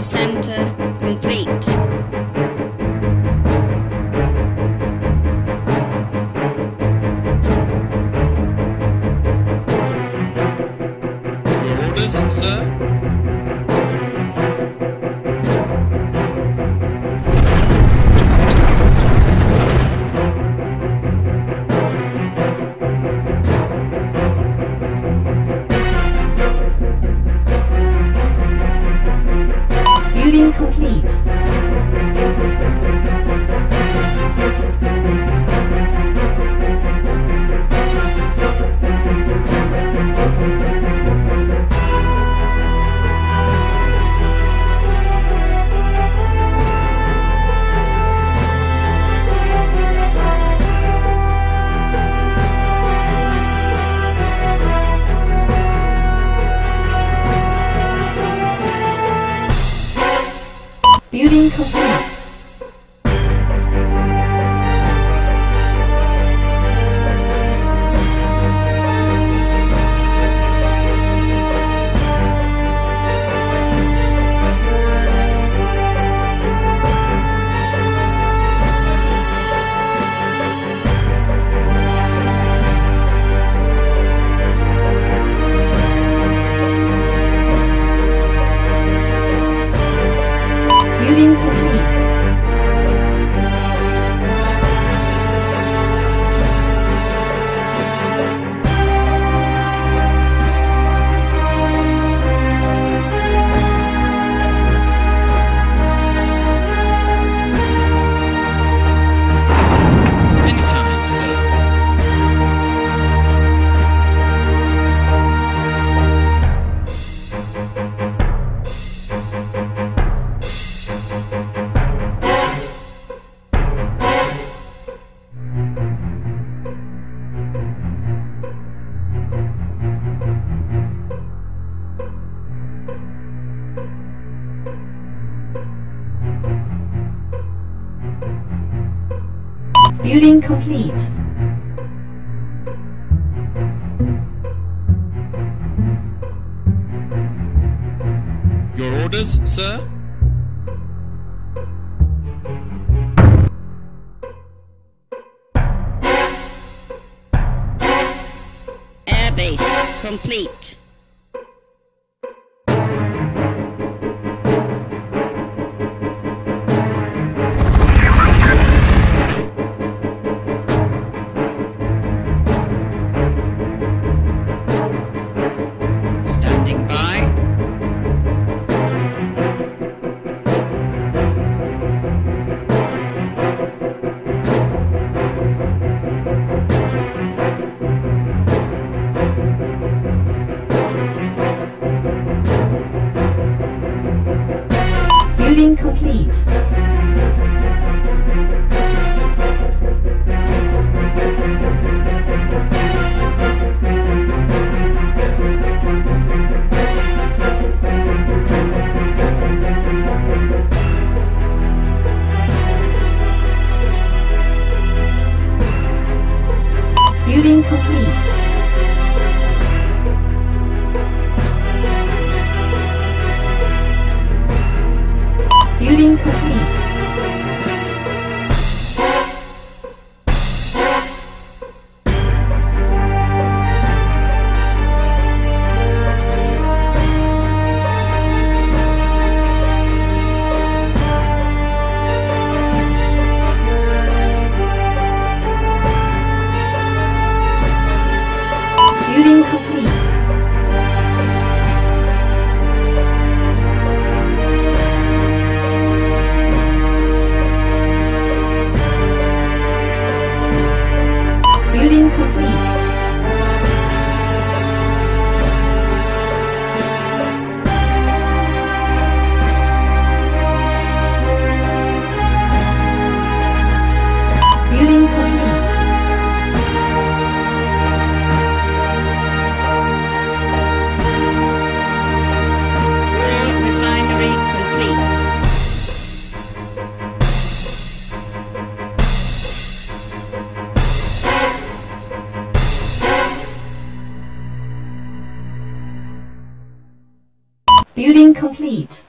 Center complete. Complete. Building complete.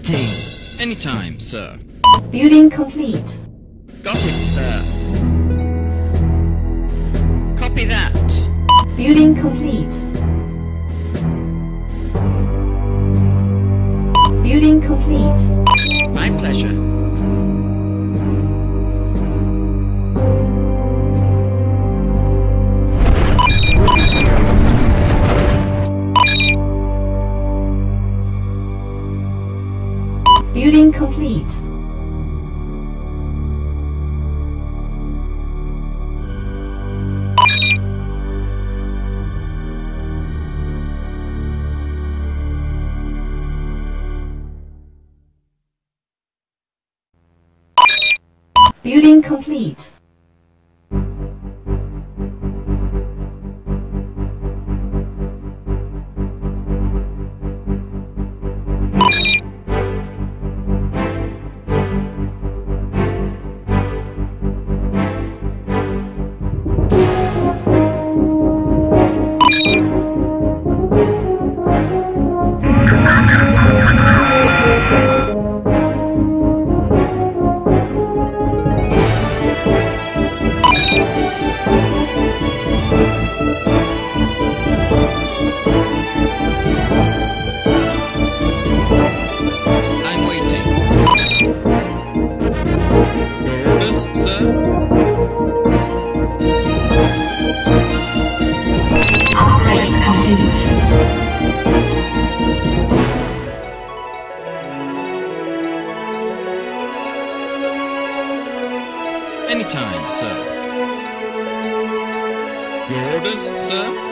Waiting. Anytime, sir. Building complete. Got it, sir. Copy that. Building complete. Building complete. My pleasure. Building complete. Building complete. Your orders, sir?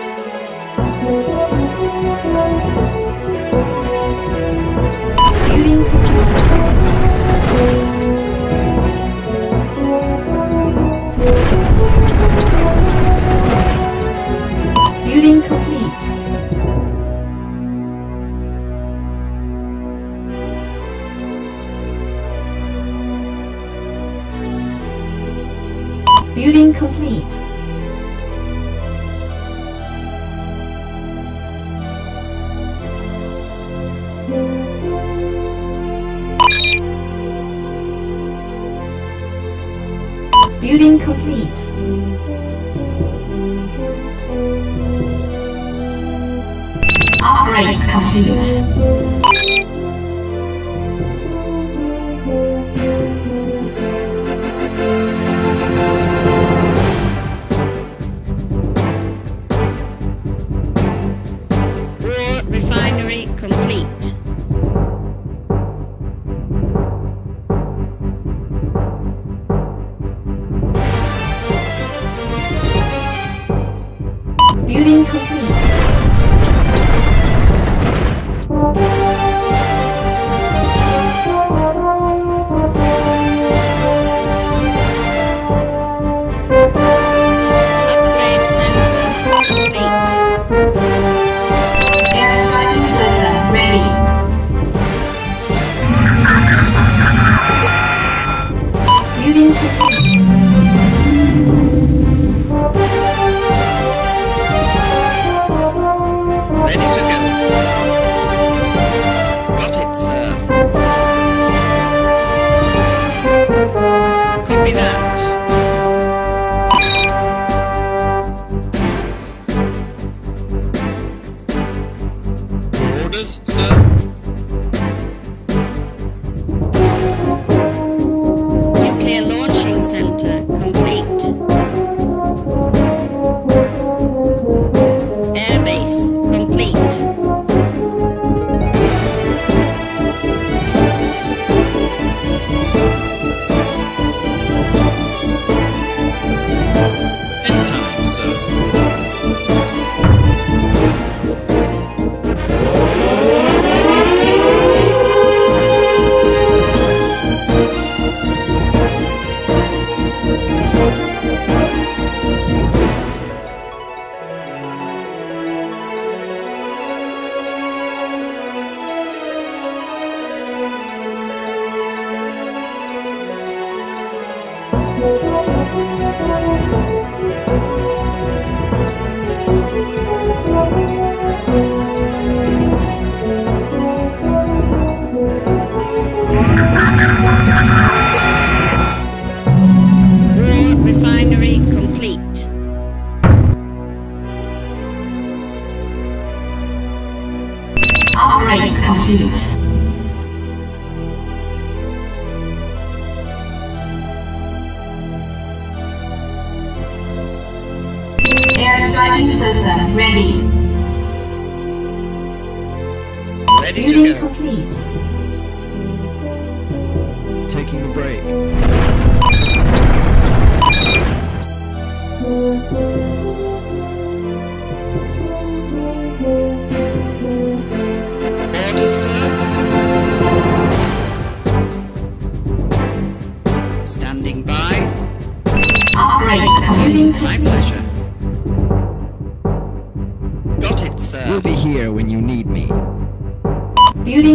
Orders, sir?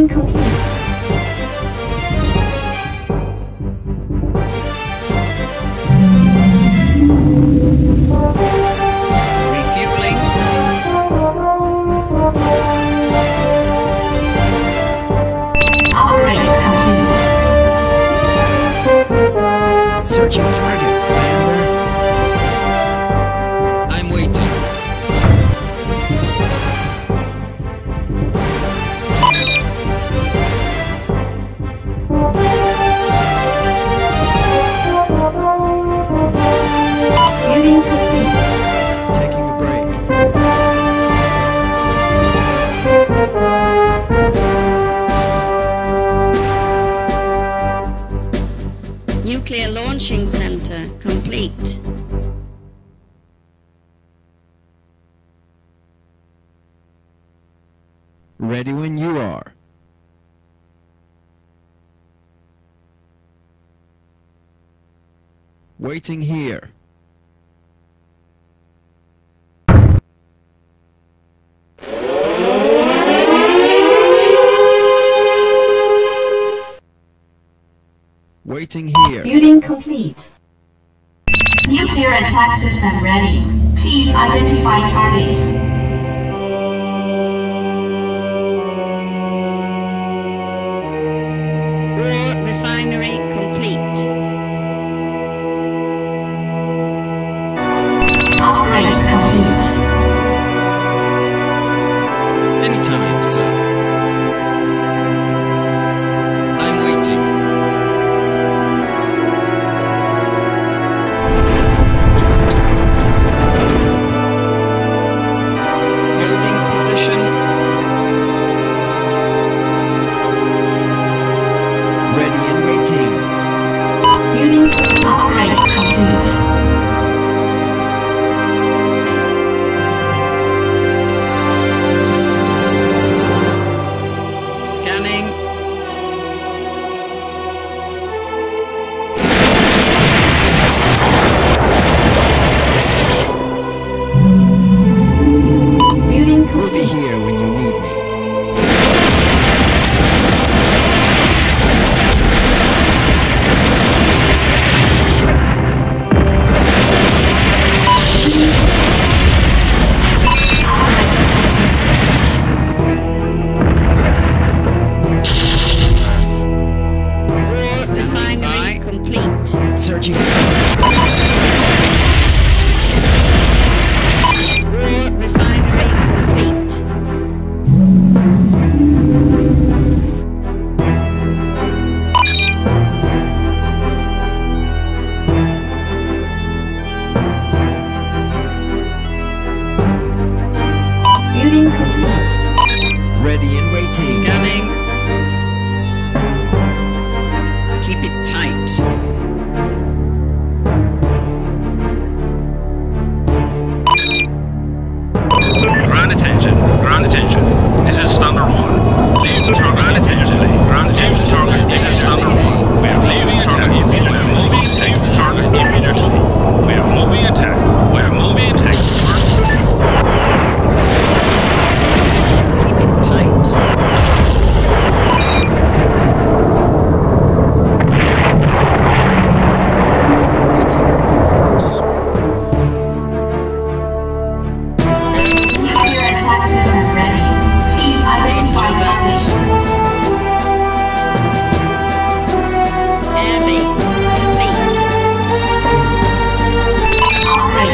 Incomplete. Waiting here. Waiting here. Building complete. Nuclear attack system ready. Please identify target. Thank you. Right.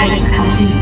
Upgrade complete.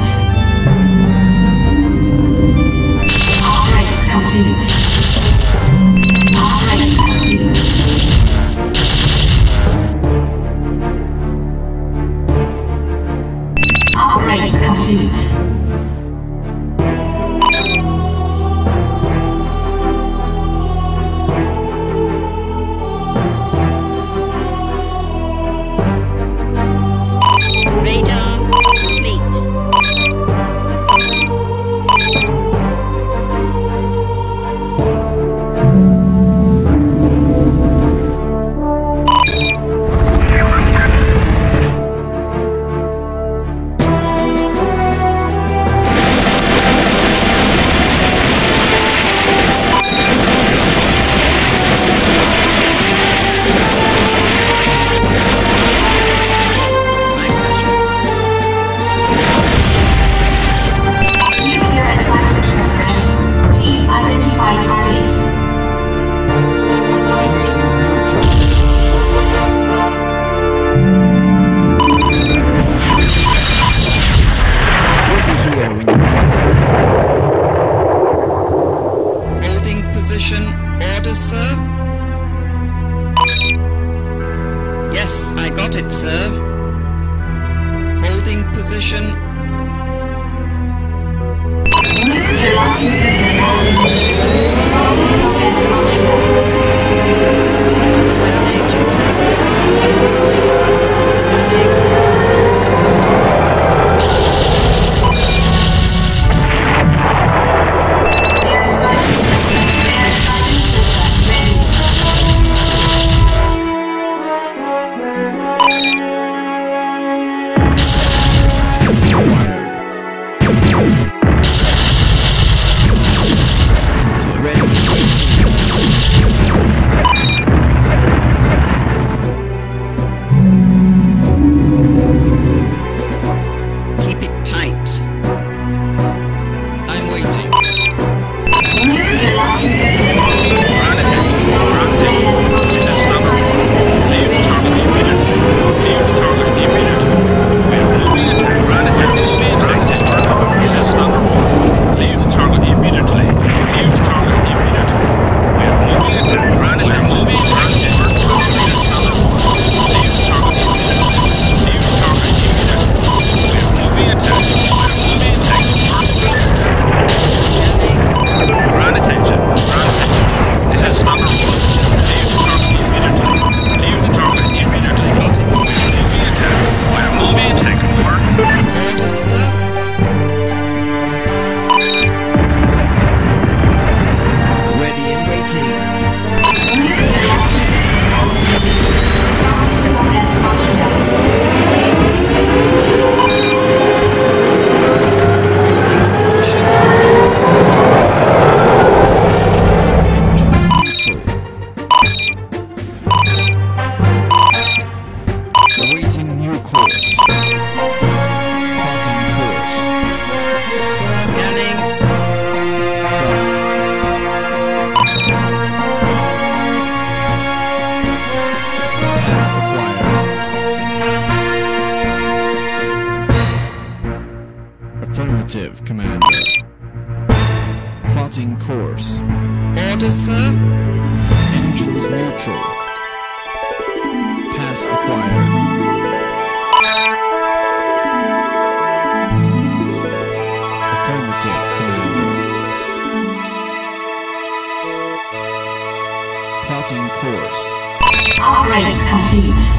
plotting course. Upgrade complete.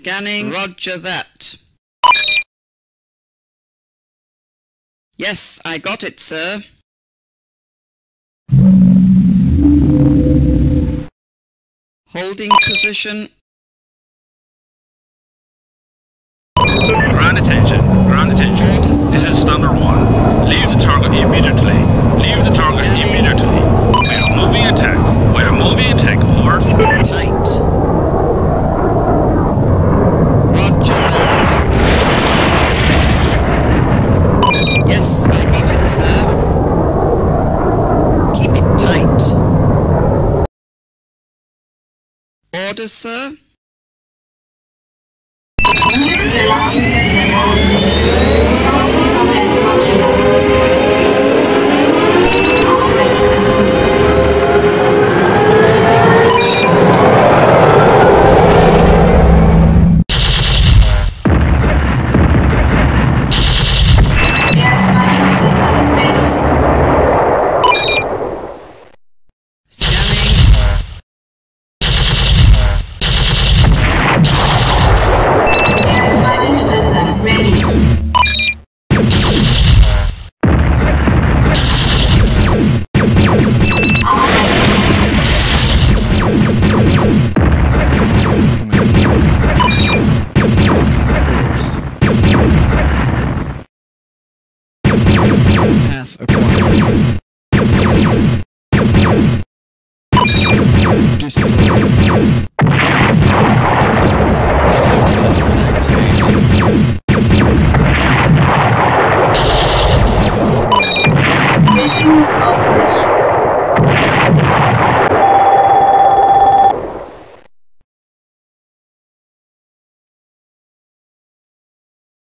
Scanning. Roger that. Yes, I got it, sir. Holding position. Ground attention, ground attention. This is Standard 1. Leave the target immediately. Order, sir?